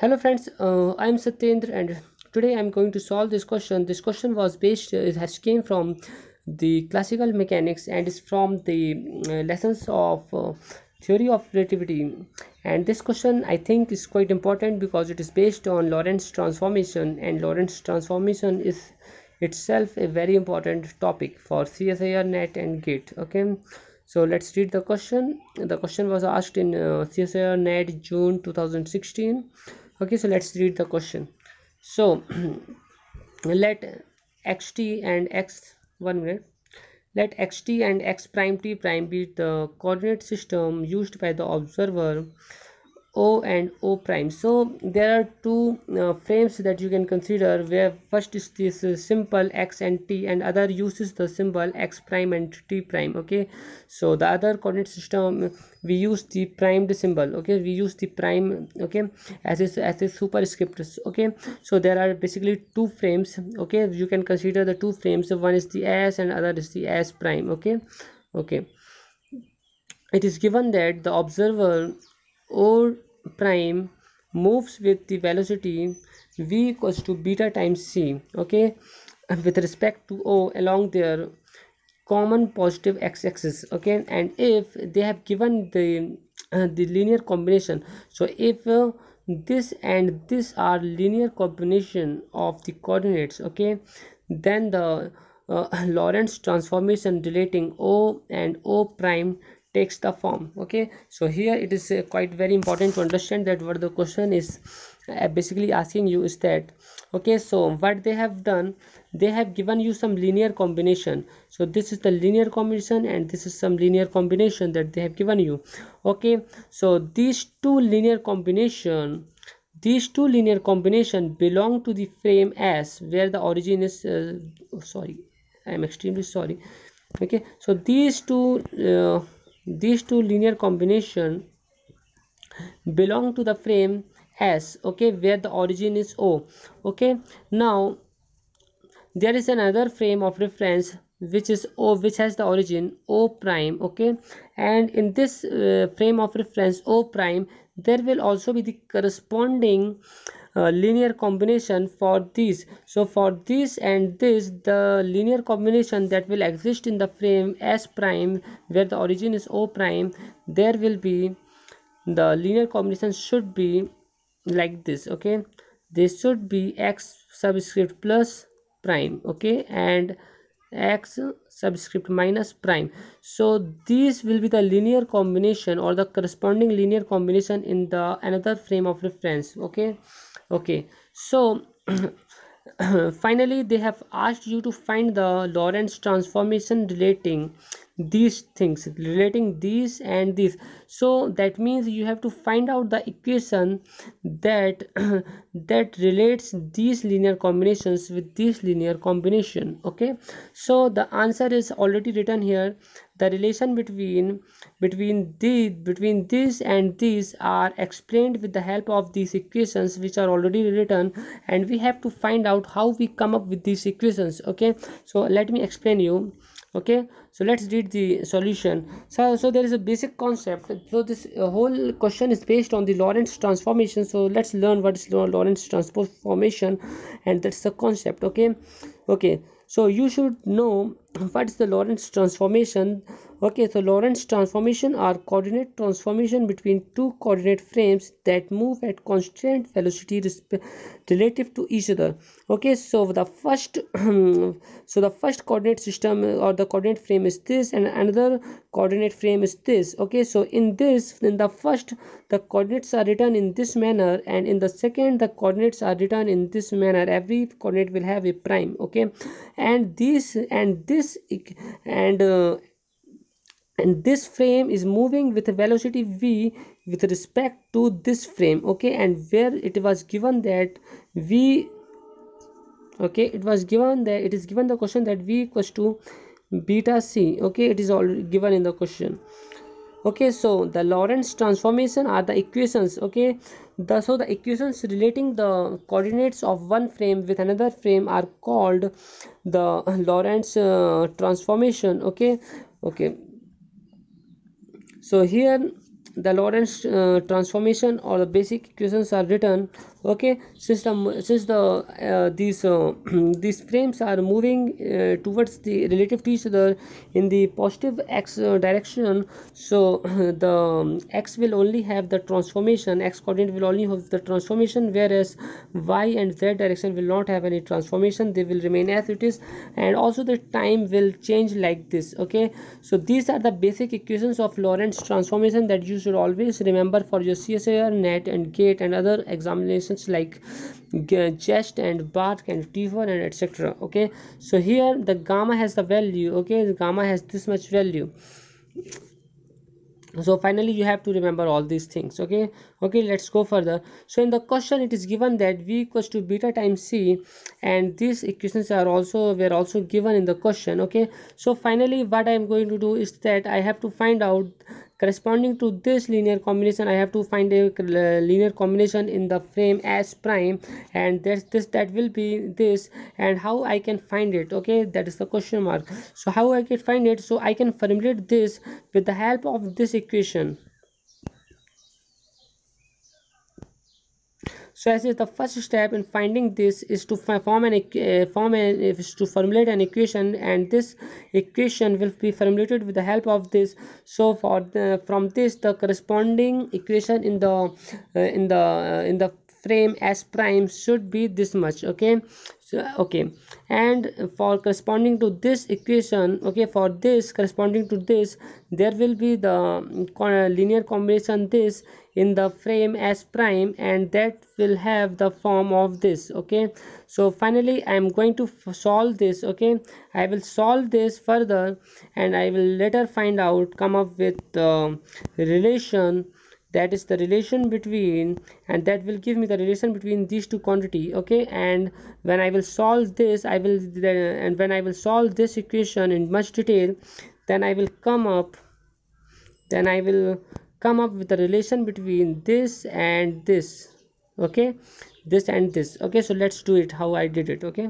hello friends uh, i'm satyendra and today i'm going to solve this question. This question was based uh, it has came from the classical mechanics and is from the uh, lessons of uh, theory of relativity. And this question i think is quite important because it is based on lorentz transformation and lorentz transformation is itself a very important topic for csir net and gate okay? So let's read the question. The question was asked in uh, csir net june 2016 okay so let's read the question. So let xt and x one minute. Let xt and x prime t prime be the coordinate system used by the observer O and O prime. So there are two uh, frames that you can consider where first is this uh, simple x and t and other uses the symbol x prime and t prime okay? So the other coordinate system we use the primed symbol okay? We use the prime okay? As a, as a superscript okay? So there are basically two frames okay? You can consider the two frames. One is the s and other is the s prime okay? Okay. It is given that the observer or prime moves with the velocity v equals to beta times c okay? With respect to o along their common positive x-axis okay? And if they have given the uh, the linear combination so if uh, this and this are linear combination of the coordinates okay? Then the uh, Lorentz transformation relating O and O prime takes the form okay? So here it is uh, quite very important to understand that what the question is uh, basically asking you is that okay? So what they have done they have given you some linear combination. So this is the linear combination and this is some linear combination that they have given you okay? So these two linear combination these two linear combination belong to the frame s where the origin is uh, oh, sorry i am extremely sorry okay? So these two uh, these two linear combination belong to the frame s okay where the origin is o okay. Now there is another frame of reference which is o which has the origin o prime okay. And in this uh, frame of reference o prime there will also be the corresponding linear combination for these. So for this and this the linear combination that will exist in the frame s prime where the origin is o prime there will be the linear combination should be like this okay? This should be x subscript plus prime okay? And x subscript minus prime. So this will be the linear combination or the corresponding linear combination in the another frame of reference okay okay. So finally they have asked you to find the Lorentz transformation relating these things relating these and these. So that means you have to find out the equation that that relates these linear combinations with this linear combination okay? So the answer is already written here. The relation between between the between this and these are explained with the help of these equations which are already written and we have to find out how we come up with these equations okay? So let me explain you okay? So let's read the solution. So so there is a basic concept. So this uh, whole question is based on the lorentz transformation. So let's learn what is lorentz transformation and that's the concept. Okay? Okay. So you should know what is the lorentz transformation? Okay so lorentz transformation are coordinate transformation between two coordinate frames that move at constant velocity relative to each other. Okay so the first so the first coordinate system or the coordinate frame is this and another coordinate frame is this. Okay so in this in the first the coordinates are written in this manner and in the second the coordinates are written in this manner. Every coordinate will have a prime. Okay and this and this and uh, and this frame is moving with a velocity v with respect to this frame okay? And where it was given that v okay it was given that it is given the question that v equals to beta c okay? It is all given in the question okay so the lorentz transformation are the equations okay? The so the equations relating the coordinates of one frame with another frame are called the lorentz uh, transformation okay? Okay. So here the lorentz uh, transformation or the basic equations are written okay? Since the since the uh, these uh, these frames are moving uh, towards the relative to each other in the positive x uh, direction so the um, x will only have the transformation x coordinate will only have the transformation whereas y and z direction will not have any transformation they will remain as it is and also the time will change like this okay? So these are the basic equations of lorentz transformation that you should always remember for your csir net and gate and other examinations like JEST and BARC and TIFR and etc. Okay, so here the gamma has the value. Okay, the gamma has this much value so finally you have to remember all these things okay okay let's go further. So in the question it is given that v equals to beta times c and these equations are also were also given in the question okay? So finally what i am going to do is that i have to find out corresponding to this linear combination i have to find a uh, linear combination in the frame s prime and that's this that will be this and how i can find it okay? That is the question mark. So how i can find it? So i can formulate this with the help of this equation so as is the first step in finding this is to form an uh, form an is to formulate an equation and this equation will be formulated with the help of this. So for the from this the corresponding equation in the uh, in the uh, in the frame s prime should be this much okay? So okay. And for corresponding to this equation okay for this corresponding to this there will be the uh, linear combination this in the frame s prime and that will have the form of this okay? So finally i am going to solve this okay? I will solve this further and i will later find out come up with the relation that is the relation between and that will give me the relation between these two quantity okay? And when i will solve this i will then and when i will solve this equation in much detail then i will come up then i will come up with the relation between this and this okay? This and this okay? So let's do it how i did it okay?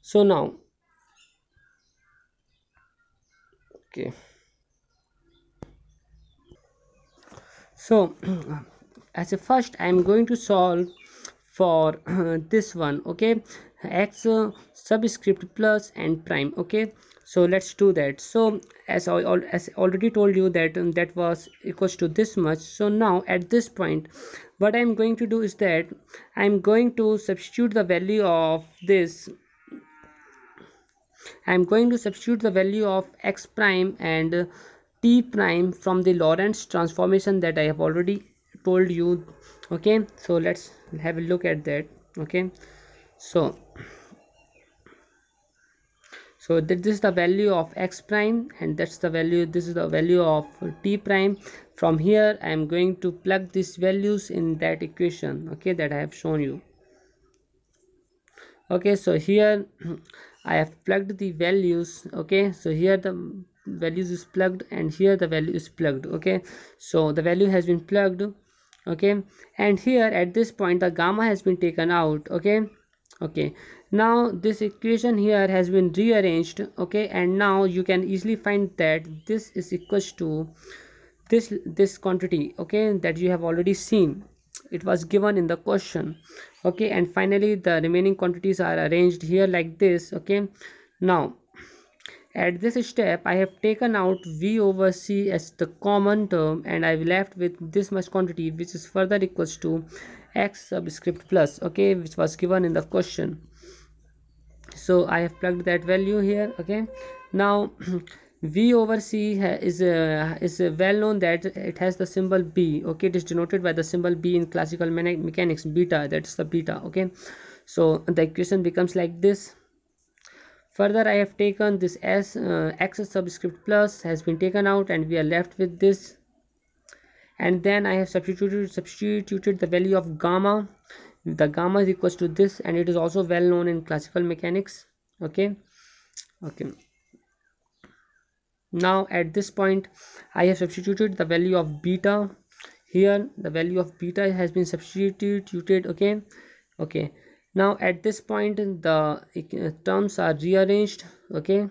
So now okay so as a first i am going to solve for uh, this one okay? X uh, subscript plus and prime okay? So let's do that. So as i al as already told you that um, that was equals to this much. So now at this point what i'm going to do is that i'm going to substitute the value of this. I'm going to substitute the value of x prime and t prime from the lorentz transformation that i have already told you okay? So let's have a look at that okay? So so this is the value of x prime and that's the value this is the value of t prime. From here i am going to plug these values in that equation okay that i have shown you. Okay so here i have plugged the values okay? So here the values is plugged and here the value is plugged okay? So the value has been plugged okay? And here at this point the gamma has been taken out okay? Okay. Now this equation here has been rearranged okay? And now you can easily find that this is equals to this this quantity okay? That you have already seen. It was given in the question okay? And finally the remaining quantities are arranged here like this okay? Now at this step i have taken out v over c as the common term and i've left with this much quantity which is further equals to x subscript plus okay which was given in the question. So i have plugged that value here okay. Now v over c is a, is a well known that it has the symbol b okay. It is denoted by the symbol b in classical mechanics beta that's the beta okay. So the equation becomes like this further i have taken this s uh, x subscript plus has been taken out and we are left with this. And then i have substituted substituted the value of gamma. The gamma is equals to this and it is also well known in classical mechanics. Okay. Okay. Now at this point i have substituted the value of beta. Here the value of beta has been substituted okay. Okay now at this point the uh, terms are rearranged okay?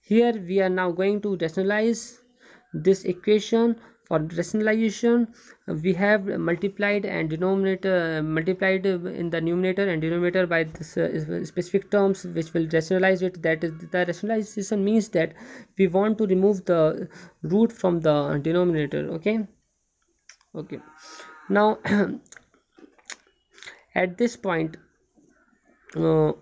Here we are now going to rationalize this equation. For rationalization we have multiplied and denominator multiplied in the numerator and denominator by this uh, specific terms which will rationalize it. That is the rationalization means that we want to remove the root from the denominator okay? Okay. Now at this point uh,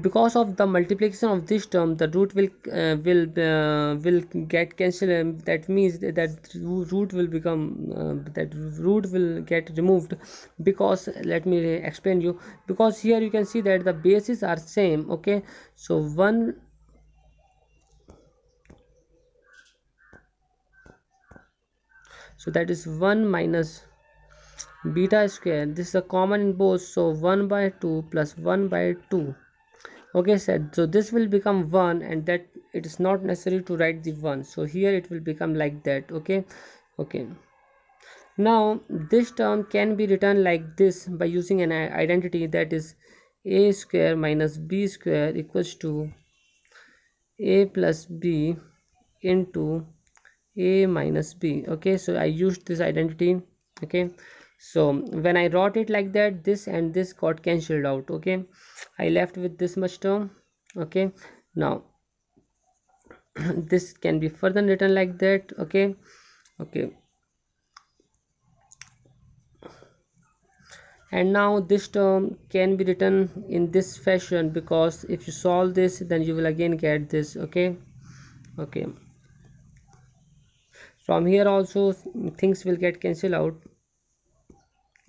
because of the multiplication of this term the root will uh, will uh, will get cancelled um, that means that root will become uh, that root will get removed because let me explain you because here you can see that the bases are same okay? So one so that is 1 minus beta square. This is a common in both so 1 by 2 plus 1 by 2 okay said. So this will become 1 and that it is not necessary to write the 1 so here it will become like that. Okay okay. Now this term can be written like this by using an identity that is a square minus b square equals to a plus b into a minus b. Okay so i used this identity. Okay so when i wrote it like that this and this got cancelled out okay? I left with this much term okay? Now this can be further written like that okay? Okay. And now this term can be written in this fashion because if you solve this then you will again get this okay? Okay. From here also things will get cancelled out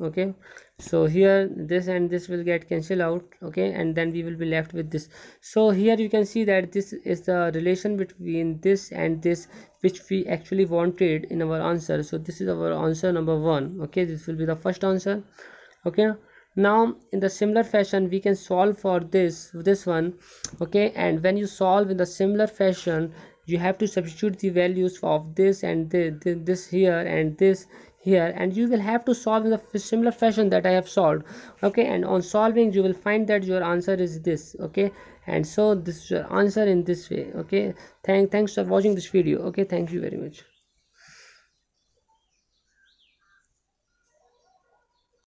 okay? So here this and this will get cancelled out okay? And then we will be left with this. So here you can see that this is the relation between this and this which we actually wanted in our answer. So this is our answer number one okay? This will be the first answer okay? Now in the similar fashion we can solve for this this one okay? And when you solve in the similar fashion you have to substitute the values of this and this, this here and this here and you will have to solve in the similar fashion that I have solved okay? And on solving you will find that your answer is this okay? And so this is your answer in this way okay? Thank thanks for watching this video okay? Thank you very much